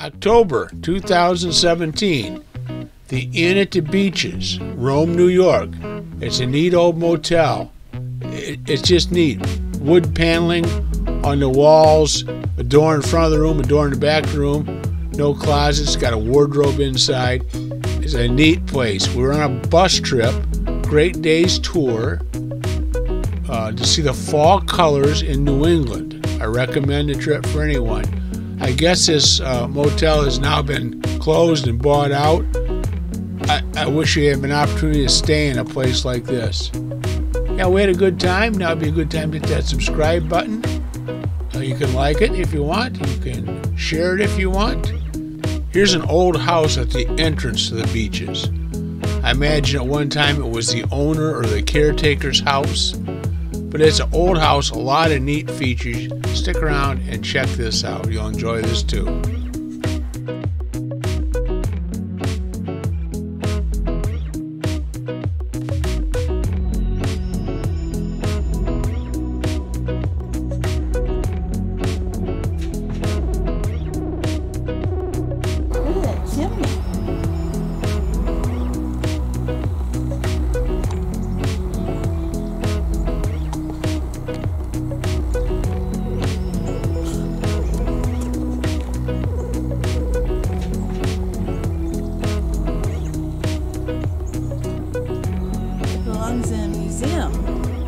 October 2017. The Inn at the Beeches, Rome, New York. It's a neat old motel. It, it's just neat. Wood paneling on the walls, a door in front of the room, a door in the back of the room, no closets, got a wardrobe inside. It's a neat place. We were on a bus trip, Great Days tour, uh, to see the fall colors in New England. I recommend the trip for anyone. I guess this uh, motel has now been closed and bought out. I, I wish you had an opportunity to stay in a place like this. Yeah, we had a good time. Now would be a good time to hit that subscribe button. Uh, you can like it if you want. You can share it if you want. Here's an old house at the entrance to the Beeches. I imagine at one time it was the owner or the caretaker's house. But it's an old house, a lot of neat features. Stick around and check this out. You'll enjoy this too. museum.